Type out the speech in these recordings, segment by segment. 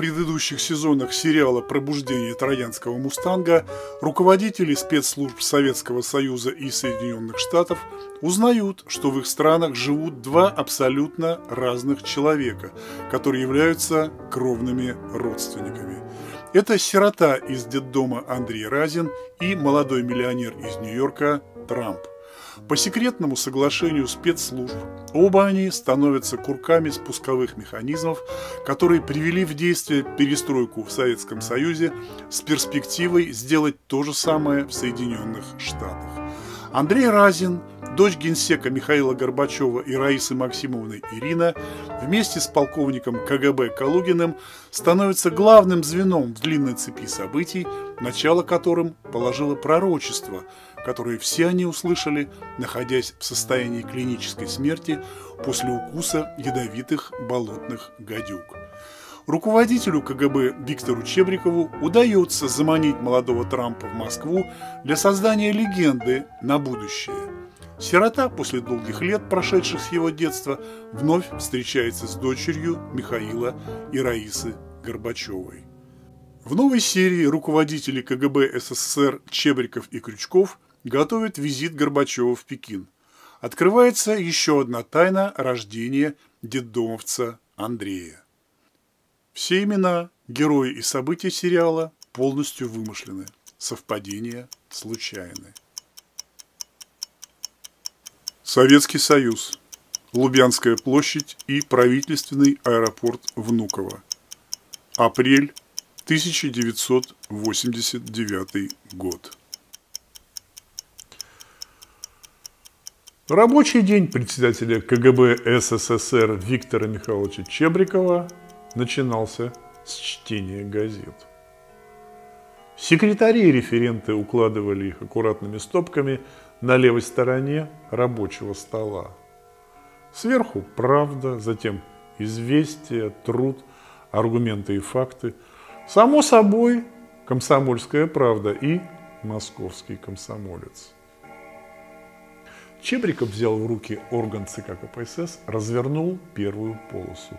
Предыдущих сезонах сериала «Пробуждение троянского мустанга» руководители спецслужб Советского Союза и Соединенных Штатов узнают, что в их странах живут два абсолютно разных человека, которые являются кровными родственниками. Это сирота из детдома Андрей Разин и молодой миллионер из Нью-Йорка Трамп. По секретному соглашению спецслужб оба они становятся курками спусковых механизмов, которые привели в действие перестройку в Советском Союзе с перспективой сделать то же самое в Соединенных Штатах. Андрей Разин, дочь генсека Михаила Горбачева и Раисы Максимовны Ирина, вместе с полковником КГБ Калугиным становится главным звеном в длинной цепи событий, начало которым положило пророчество – которые все они услышали, находясь в состоянии клинической смерти после укуса ядовитых болотных гадюк. Руководителю КГБ Виктору Чебрикову удается заманить молодого Трампа в Москву для создания легенды на будущее. Сирота после долгих лет, прошедших с его детства, вновь встречается с дочерью Михаила и Раисы Горбачевой. В новой серии руководители КГБ СССР Чебриков и Крючков готовит визит Горбачева в Пекин. Открывается еще одна тайна рождения детдомовца Андрея. Все имена, герои и события сериала полностью вымышлены. Совпадения случайны. Советский Союз. Лубянская площадь и правительственный аэропорт Внуково. Апрель 1989 год. Рабочий день председателя КГБ СССР Виктора Михайловича Чебрикова начинался с чтения газет. Секретари и референты укладывали их аккуратными стопками на левой стороне рабочего стола. Сверху правда, затем известия, труд, аргументы и факты. Само собой, комсомольская правда и московский комсомолец. Чебриков взял в руки орган ЦК КПСС, развернул первую полосу.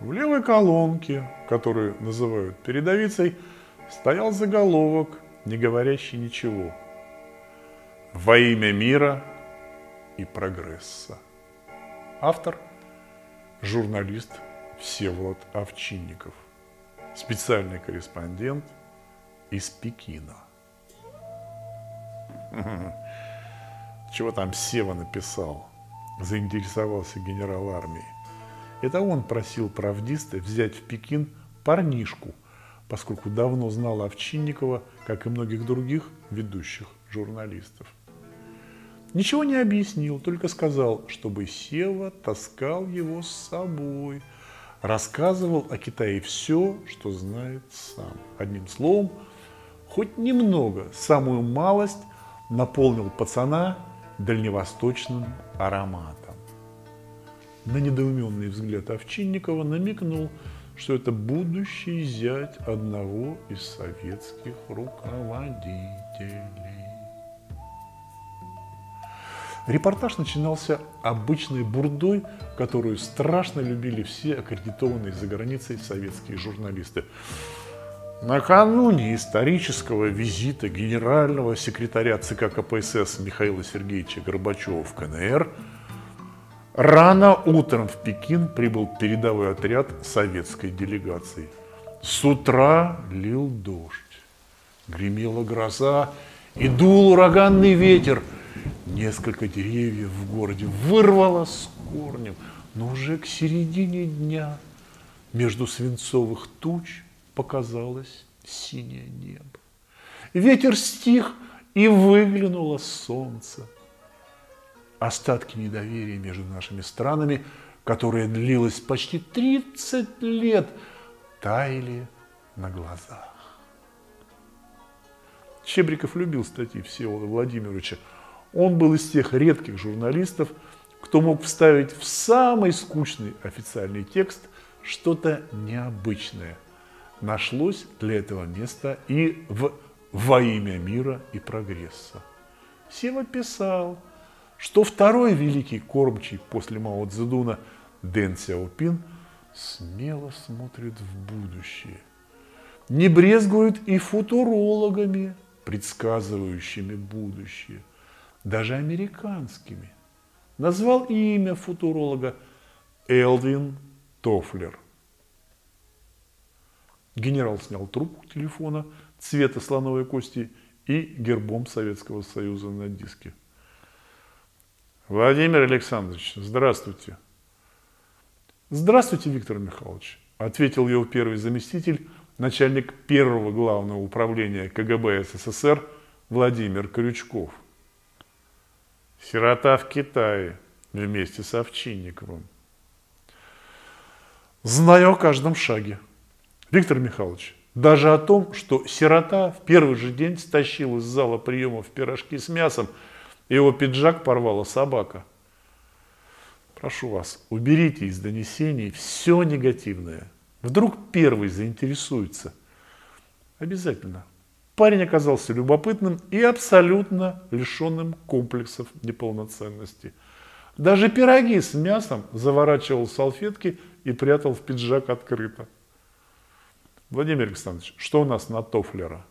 В левой колонке, которую называют передовицей, стоял заголовок, не говорящий ничего. «Во имя мира и прогресса». Автор – журналист Всеволод Овчинников, специальный корреспондент из Пекина. Чего там Сева написал? Заинтересовался генерал армии. Это он просил правдиста взять в Пекин парнишку, поскольку давно знал Овчинникова, как и многих других ведущих журналистов. Ничего не объяснил, только сказал, чтобы Сева таскал его с собой, рассказывал о Китае все, что знает сам. Одним словом, хоть немного, самую малость наполнил пацана дальневосточным ароматом. На недоуменный взгляд Овчинникова намекнул, что это будущий зять одного из советских руководителей. Репортаж начинался обычной бурдой, которую страшно любили все аккредитованные за границей советские журналисты. Накануне исторического визита генерального секретаря ЦК КПСС Михаила Сергеевича Горбачева в КНР рано утром в Пекин прибыл передовой отряд советской делегации. С утра лил дождь, гремела гроза и дул ураганный ветер. Несколько деревьев в городе вырвало с корнем, но уже к середине дня между свинцовых туч – показалось синее небо. Ветер стих, и выглянуло солнце. Остатки недоверия между нашими странами, которое длилось почти 30 лет, таяли на глазах. Чебриков любил статьи Всеволода Владимировича. Он был из тех редких журналистов, кто мог вставить в самый скучный официальный текст что-то необычное – нашлось для этого места и в «Во имя мира и прогресса». Сева писал, что второй великий кормчий после Мао Цзэдуна Дэн Сяопин смело смотрит в будущее. Не брезгует и футурологами, предсказывающими будущее, даже американскими. Назвал имя футуролога Элвин Тофлер. Генерал снял трубку телефона цвета слоновой кости и гербом Советского Союза на диске. Владимир Александрович, здравствуйте. Здравствуйте, Виктор Михайлович, ответил его первый заместитель, начальник первого главного управления КГБ СССР Владимир Крючков. Сирота в Китае вместе с Овчинниковым. Знаю о каждом шаге. Виктор Михайлович, даже о том, что сирота в первый же день стащил из зала приемов пирожки с мясом, его пиджак порвала собака. Прошу вас, уберите из донесений все негативное. Вдруг первый заинтересуется. Обязательно. Парень оказался любопытным и абсолютно лишенным комплексов неполноценности. Даже пироги с мясом заворачивал в салфетки и прятал в пиджак открыто. Владимир Александрович, что у нас на Тофлера?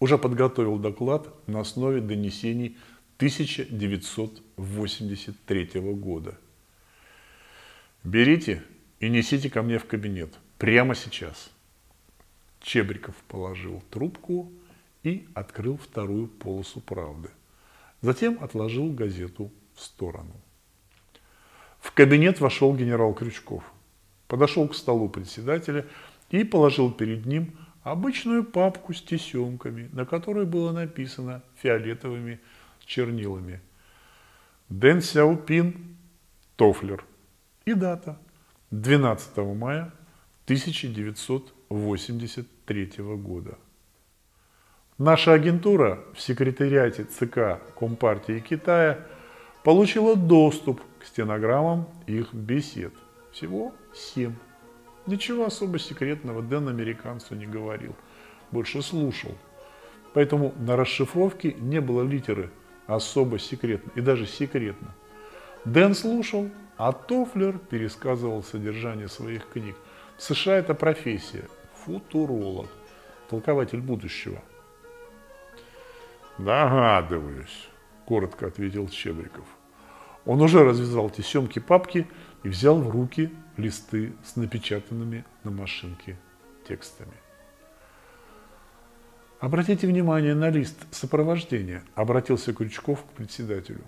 Уже подготовил доклад на основе донесений 1983 года. Берите и несите ко мне в кабинет прямо сейчас. Чебриков положил трубку и открыл вторую полосу правды. Затем отложил газету в сторону. В кабинет вошел генерал Крючков. Подошел к столу председателя и положил перед ним обычную папку с тесемками, на которой было написано фиолетовыми чернилами. Дэн Сяопин, Тофлер. И дата. 12 мая 1983 года. Наша агентура в секретариате ЦК Компартии Китая получила доступ к стенограммам их бесед. Всего семь. Ничего особо секретного Дэн американцу не говорил, больше слушал. Поэтому на расшифровке не было литеры особо секретно и даже секретно. Дэн слушал, а Тофлер пересказывал содержание своих книг. В США это профессия – футуролог, толкователь будущего. «Догадываюсь», – коротко ответил Чебриков. Он уже развязал тесемки папки и взял в руки листы с напечатанными на машинке текстами. Обратите внимание на лист сопровождения, обратился Крючков к председателю.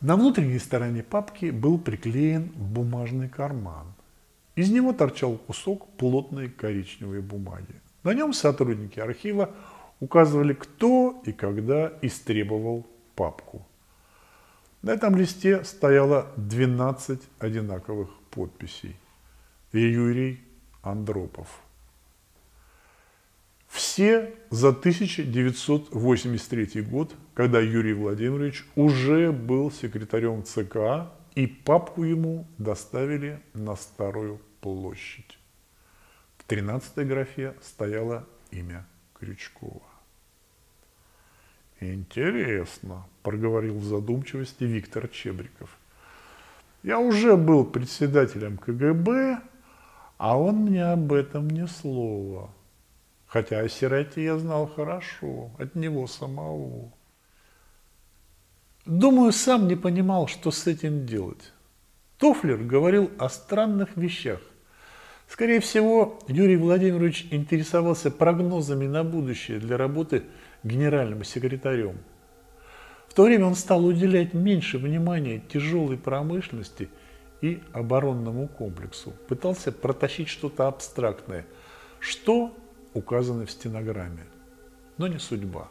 На внутренней стороне папки был приклеен бумажный карман. Из него торчал кусок плотной коричневой бумаги. На нем сотрудники архива указывали, кто и когда истребовал папку. На этом листе стояло 12 одинаковых подписей. Юрий Андропов. Все за 1983 год, когда Юрий Владимирович уже был секретарем ЦК, и папку ему доставили на Старую площадь. В 13 графе стояло имя Крючкова. Интересно, проговорил в задумчивости Виктор Чебриков. Я уже был председателем КГБ, а он мне об этом ни слова. Хотя о сироте я знал хорошо, от него самого. Думаю, сам не понимал, что с этим делать. Тофлер говорил о странных вещах. Скорее всего, Юрий Владимирович интересовался прогнозами на будущее для работы генеральным секретарем. В то время он стал уделять меньше внимания тяжелой промышленности и оборонному комплексу. Пытался протащить что-то абстрактное, что указано в стенограмме. Но не судьба.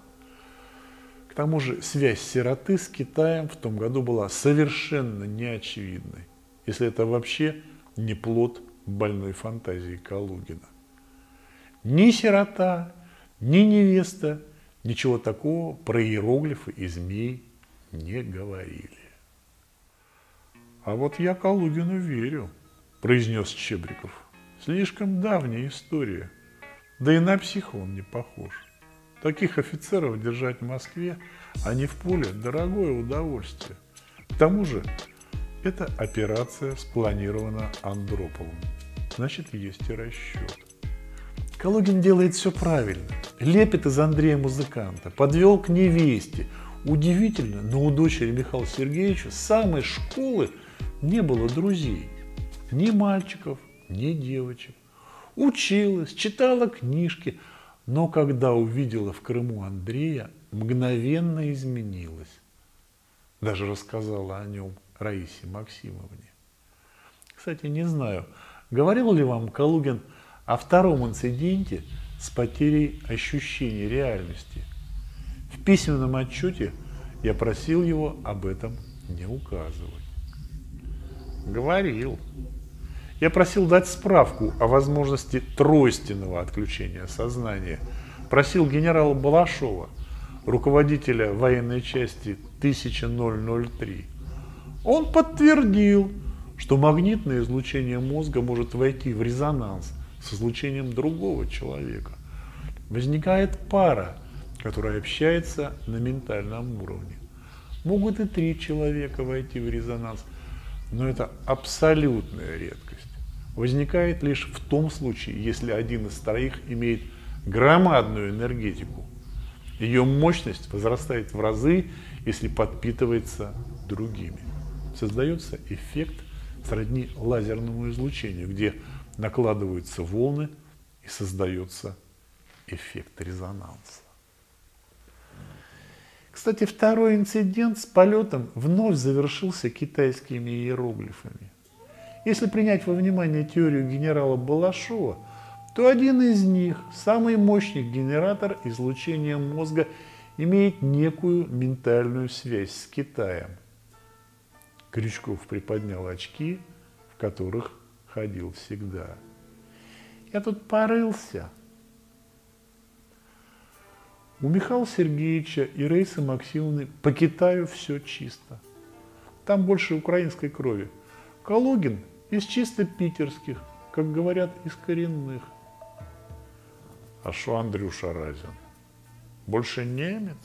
К тому же связь сироты с Китаем в том году была совершенно неочевидной, если это вообще не плод больной фантазии Калугина. Ни сирота, ни невеста ничего такого про иероглифы и змей не говорили. А вот я Калугину верю, произнес Чебриков. Слишком давняя история. Да и на психа он не похож. Таких офицеров держать в Москве, а не в поле, дорогое удовольствие. К тому же Эта операция спланирована Андроповым. Значит, есть и расчет. Калугин делает все правильно. Лепит из Андрея музыканта, подвел к невесте. Удивительно, но у дочери Михаила Сергеевича с самой школы не было друзей. Ни мальчиков, ни девочек. Училась, читала книжки, но когда увидела в Крыму Андрея, мгновенно изменилась. Даже рассказала о нем Раисе Максимовне. Кстати, не знаю, говорил ли вам Калугин о втором инциденте с потерей ощущения реальности. В письменном отчете я просил его об этом не указывать. Говорил. Я просил дать справку о возможности тройственного отключения сознания. Просил генерала Балашова, руководителя военной части 1003. Он подтвердил, что магнитное излучение мозга может войти в резонанс с излучением другого человека. Возникает пара, которая общается на ментальном уровне. Могут и три человека войти в резонанс, но это абсолютная редкость. Возникает лишь в том случае, если один из троих имеет громадную энергетику. Ее мощность возрастает в разы, если подпитывается другими. Создается эффект сродни лазерному излучению, где накладываются волны и создается эффект резонанса. Кстати, второй инцидент с полетом вновь завершился китайскими иероглифами. Если принять во внимание теорию генерала Балашова, то один из них, самый мощный генератор излучения мозга, имеет некую ментальную связь с Китаем. Крючков приподнял очки, в которых ходил всегда. Я тут порылся. У Михаила Сергеевича и Рейсы Максимовны по Китаю все чисто. Там больше украинской крови. Калугин из чисто питерских, как говорят, из коренных. А что Андрюша Разин? Больше немец?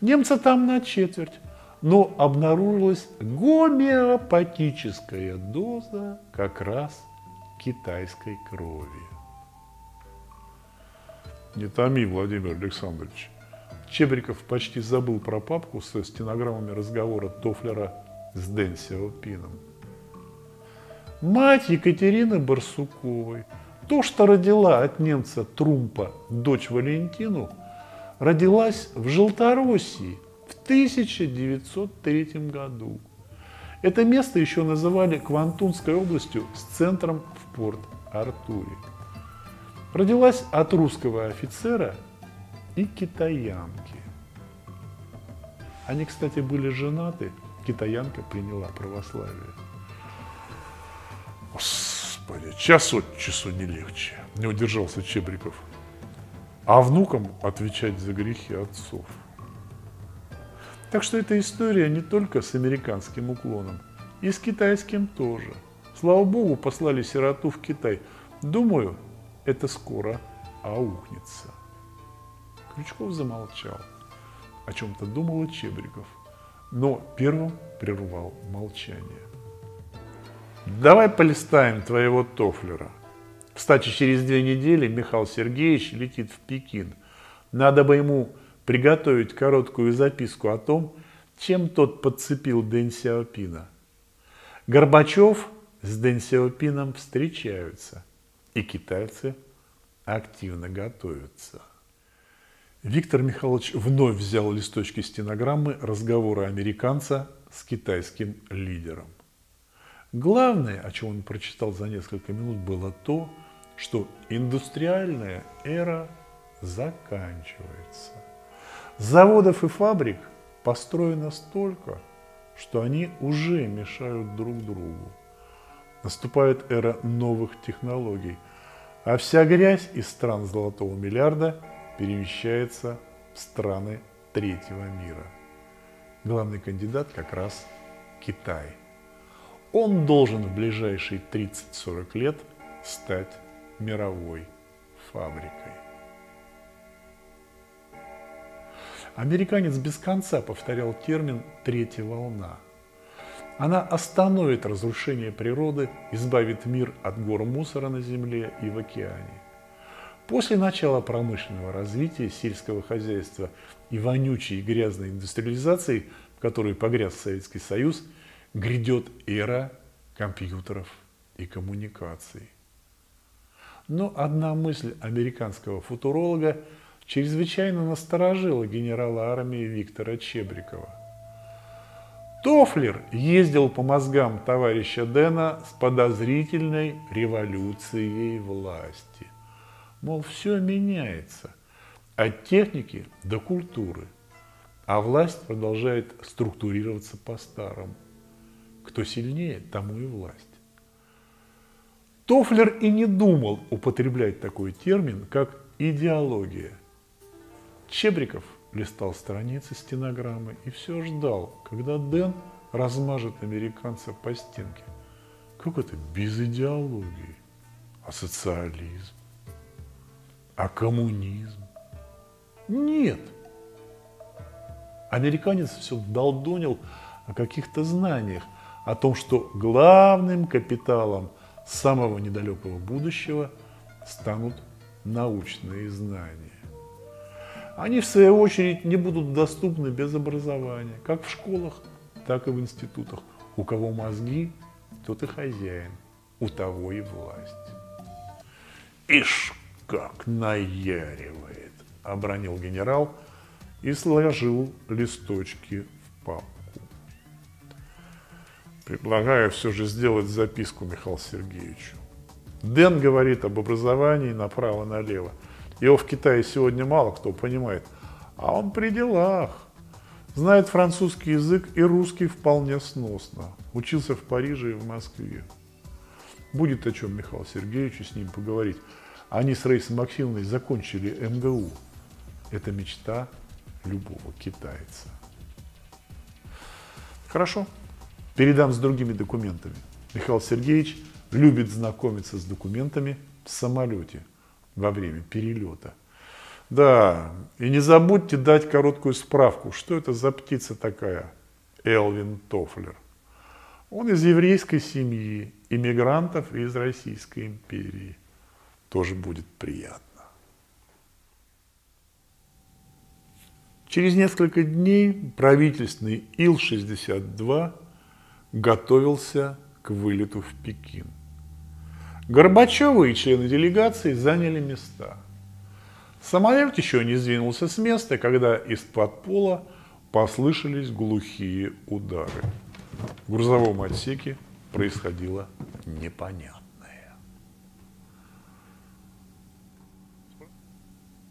Немца там на четверть но обнаружилась гомеопатическая доза как раз китайской крови. Не томи, Владимир Александрович. Чебриков почти забыл про папку со стенограммами разговора Тофлера с Дэн Сяопином. Мать Екатерины Барсуковой, то, что родила от немца Трумпа дочь Валентину, родилась в Желтороссии – 1903 году. Это место еще называли Квантунской областью с центром в Порт-Артуре. Родилась от русского офицера и китаянки. Они, кстати, были женаты, китаянка приняла православие. Господи, час от часу не легче, не удержался Чебриков. А внукам отвечать за грехи отцов – так что эта история не только с американским уклоном, и с китайским тоже. Слава богу, послали сироту в Китай. Думаю, это скоро аукнется. Крючков замолчал. О чем-то думал Чебриков, но первым прервал молчание. Давай полистаем твоего Тофлера. Кстати, через две недели Михаил Сергеевич летит в Пекин. Надо бы ему приготовить короткую записку о том, чем тот подцепил Дэн Сяопина. Горбачев с Дэн Сяопином встречаются, и китайцы активно готовятся. Виктор Михайлович вновь взял листочки стенограммы разговора американца с китайским лидером. Главное, о чем он прочитал за несколько минут, было то, что индустриальная эра заканчивается. Заводов и фабрик построено столько, что они уже мешают друг другу. Наступает эра новых технологий, а вся грязь из стран золотого миллиарда перемещается в страны третьего мира. Главный кандидат как раз Китай. Он должен в ближайшие 30-40 лет стать мировой фабрикой. Американец без конца повторял термин «третья волна». Она остановит разрушение природы, избавит мир от гор мусора на земле и в океане. После начала промышленного развития сельского хозяйства и вонючей и грязной индустриализации, в которой погряз Советский Союз, грядет эра компьютеров и коммуникаций. Но одна мысль американского футуролога чрезвычайно насторожила генерала армии Виктора Чебрикова. Тофлер ездил по мозгам товарища Дэна с подозрительной революцией власти. Мол, все меняется от техники до культуры, а власть продолжает структурироваться по-старому. Кто сильнее, тому и власть. Тофлер и не думал употреблять такой термин, как идеология. Чебриков листал страницы стенограммы и все ждал, когда Дэн размажет американца по стенке. Как это без идеологии? А социализм? А коммунизм? Нет. Американец все долдонил о каких-то знаниях, о том, что главным капиталом самого недалекого будущего станут научные знания. Они, в свою очередь, не будут доступны без образования, как в школах, так и в институтах. У кого мозги, тот и хозяин, у того и власть. Ишь, как наяривает, обронил генерал и сложил листочки в папку. Предлагаю все же сделать записку Михаилу Сергеевичу. Дэн говорит об образовании направо-налево. Его в Китае сегодня мало кто понимает, а он при делах. Знает французский язык и русский вполне сносно. Учился в Париже и в Москве. Будет о чем Михаилу Сергеевичу с ним поговорить. Они с Рейсом Максимовной закончили МГУ. Это мечта любого китайца. Хорошо. Передам с другими документами. Михаил Сергеевич любит знакомиться с документами в самолете – во время перелета. Да, и не забудьте дать короткую справку, что это за птица такая, Элвин Тофлер. Он из еврейской семьи, иммигрантов из Российской империи. Тоже будет приятно. Через несколько дней правительственный Ил-62 готовился к вылету в Пекин. Горбачевы и члены делегации заняли места. Самолет еще не сдвинулся с места, когда из-под пола послышались глухие удары. В грузовом отсеке происходило непонятное.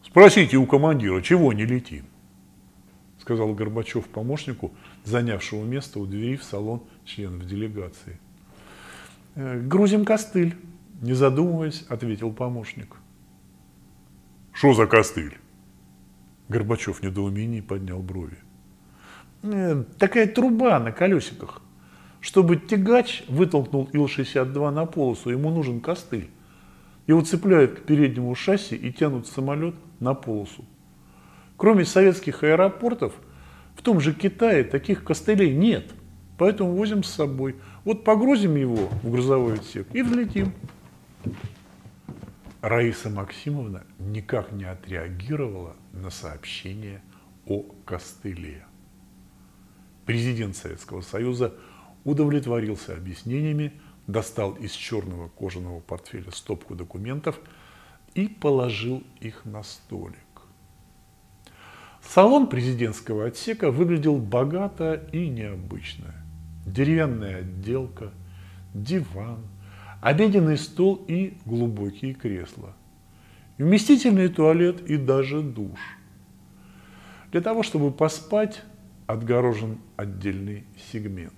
Спросите у командира, чего не летим? Сказал Горбачев помощнику, занявшему место у двери в салон членов делегации. «Э, грузим костыль, не задумываясь, ответил помощник. Что за костыль? Горбачев в недоумении поднял брови. «Э, такая труба на колесиках. Чтобы тягач вытолкнул Ил-62 на полосу, ему нужен костыль. Его цепляют к переднему шасси и тянут самолет на полосу. Кроме советских аэропортов, в том же Китае таких костылей нет. Поэтому возим с собой. Вот погрузим его в грузовой отсек и взлетим. Раиса Максимовна никак не отреагировала на сообщение о костыле. Президент Советского Союза удовлетворился объяснениями, достал из черного кожаного портфеля стопку документов и положил их на столик. Салон президентского отсека выглядел богато и необычно. Деревянная отделка, диван – обеденный стол и глубокие кресла, вместительный туалет и даже душ. Для того, чтобы поспать, отгорожен отдельный сегмент.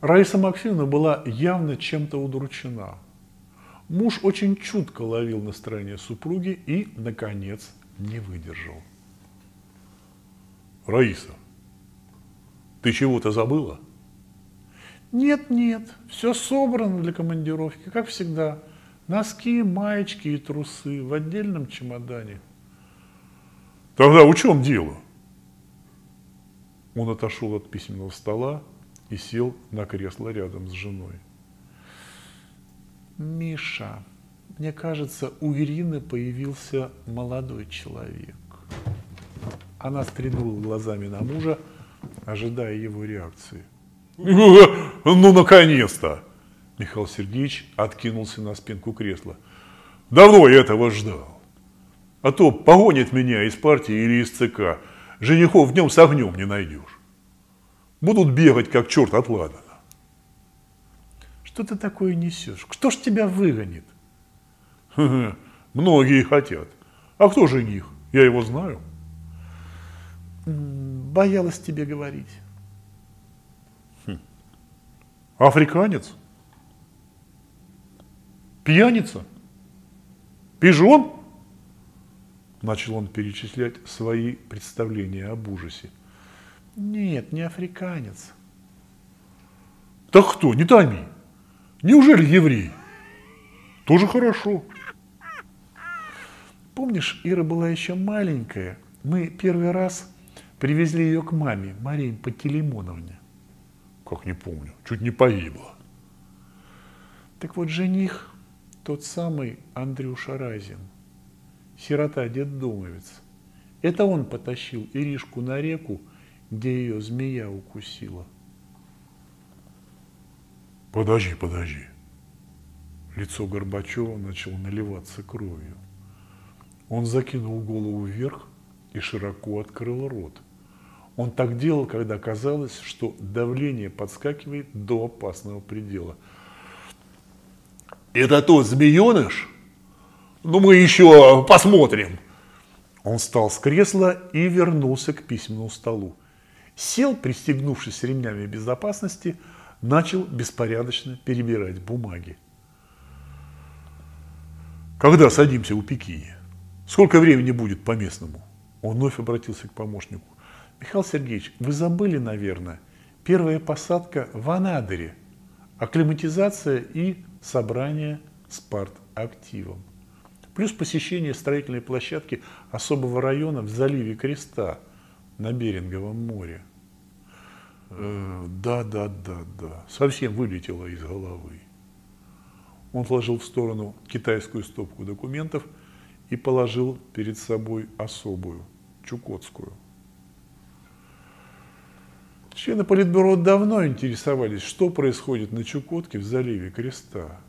Раиса Максимовна была явно чем-то удручена. Муж очень чутко ловил настроение супруги и, наконец, не выдержал. Раиса, ты чего-то забыла? Нет, нет, все собрано для командировки, как всегда. Носки, маечки и трусы в отдельном чемодане. Тогда в чем дело? Он отошел от письменного стола, и сел на кресло рядом с женой. Миша, мне кажется, у Ирины появился молодой человек. Она стрельнула глазами на мужа, ожидая его реакции. Ну, наконец-то! Михаил Сергеевич откинулся на спинку кресла. Давно я этого ждал. А то погонит меня из партии или из ЦК. Женихов днем с огнем не найдешь. Будут бегать, как черт от Ладана. Что ты такое несешь? Кто ж тебя выгонит? Многие хотят. А кто жених? Я его знаю. Боялась тебе говорить. Африканец? Пьяница? Пижон? Начал он перечислять свои представления об ужасе. Нет, не африканец. Так кто? Не томи. Неужели еврей? Тоже хорошо. Помнишь, Ира была еще маленькая. Мы первый раз привезли ее к маме, Марии Пантелеймоновне. Как не помню, чуть не погибла. Так вот, жених, тот самый Андрюша Разин, сирота детдомовец. Это он потащил Иришку на реку, где ее змея укусила. Подожди, подожди. Лицо Горбачева начало наливаться кровью. Он закинул голову вверх и широко открыл рот. Он так делал, когда казалось, что давление подскакивает до опасного предела. «Это тот змееныш? Ну, мы еще посмотрим!» Он встал с кресла и вернулся к письменному столу. Сел, пристегнувшись ремнями безопасности, начал беспорядочно перебирать бумаги. «Когда садимся у Пекине? Сколько времени будет по местному?» Он вновь обратился к помощнику. «Михаил Сергеевич, вы забыли, наверное, первая посадка в Анадыре, акклиматизация и собрание с партактивом. Плюс посещение строительной площадки особого района в заливе Креста на Беринговом море. Э, да, да, да, да. Совсем вылетело из головы. Он сложил в сторону китайскую стопку документов и положил перед собой особую, чукотскую. Члены Политбюро давно интересовались, что происходит на Чукотке в заливе Креста.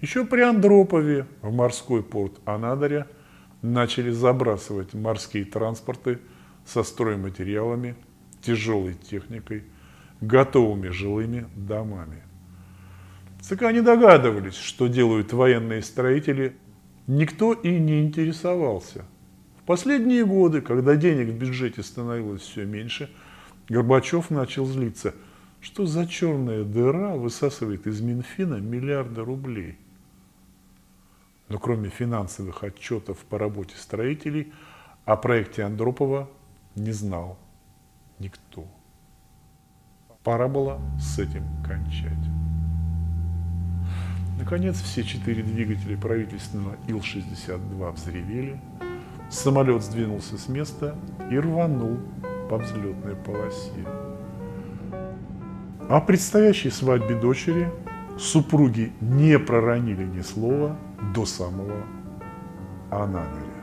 Еще при Андропове в морской порт Анадыря начали забрасывать морские транспорты со стройматериалами, тяжелой техникой, готовыми жилыми домами. ЦК не догадывались, что делают военные строители. Никто и не интересовался. В последние годы, когда денег в бюджете становилось все меньше – Горбачев начал злиться. Что за черная дыра высасывает из Минфина миллиарды рублей? Но кроме финансовых отчетов по работе строителей, о проекте Андропова не знал никто. Пора было с этим кончать. Наконец, все четыре двигателя правительственного Ил-62 взревели, самолет сдвинулся с места и рванул по взлетной полосе. О предстоящей свадьбе дочери супруги не проронили ни слова до самого Ананеля.